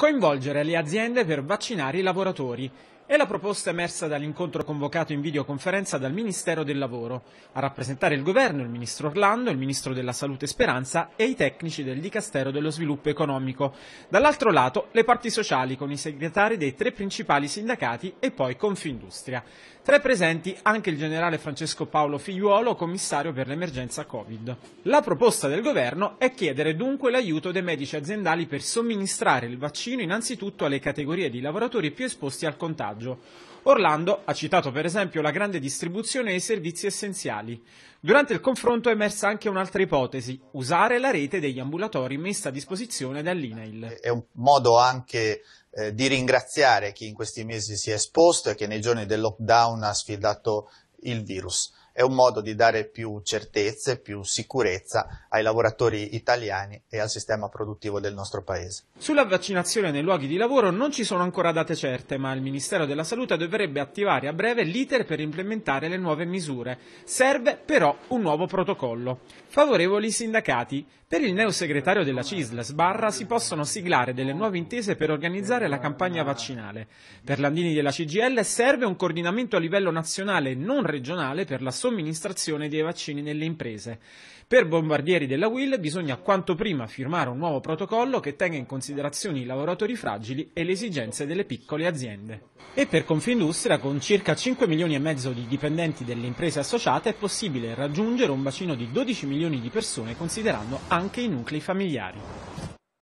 coinvolgere le aziende per vaccinare i lavoratori. È la proposta emersa dall'incontro convocato in videoconferenza dal Ministero del Lavoro. A rappresentare il governo il ministro Orlando, il ministro della Salute Speranza e i tecnici del Dicastero dello Sviluppo Economico. Dall'altro lato le parti sociali con i segretari dei tre principali sindacati e poi Confindustria. Tra i presenti anche il generale Francesco Paolo Figliuolo, commissario per l'emergenza Covid. La proposta del governo è chiedere dunque l'aiuto dei medici aziendali per somministrare il vaccino innanzitutto alle categorie di lavoratori più esposti al contagio viaggio. Orlando ha citato per esempio la grande distribuzione dei servizi essenziali. Durante il confronto è emersa anche un'altra ipotesi, usare la rete degli ambulatori messa a disposizione dall'INAIL. È un modo anche eh, di ringraziare chi in questi mesi si è esposto e che nei giorni del lockdown ha sfidato il virus è un modo di dare più certezze, più sicurezza ai lavoratori italiani e al sistema produttivo del nostro Paese. Sulla vaccinazione nei luoghi di lavoro non ci sono ancora date certe, ma il Ministero della Salute dovrebbe attivare a breve l'iter per implementare le nuove misure. Serve però un nuovo protocollo. Favorevoli i sindacati. Per il neosegretario della CISL, Sbarra, si possono siglare delle nuove intese per organizzare la campagna vaccinale. Per Landini della CGL serve un coordinamento a livello nazionale e non regionale per la somministrazione dei vaccini nelle imprese. Per Bombardieri della Will bisogna quanto prima firmare un nuovo protocollo che tenga in considerazione i lavoratori fragili e le esigenze delle piccole aziende. E per Confindustria, con circa 5 milioni e mezzo di dipendenti delle imprese associate, è possibile raggiungere un bacino di 12 milioni di persone considerando anche i nuclei familiari.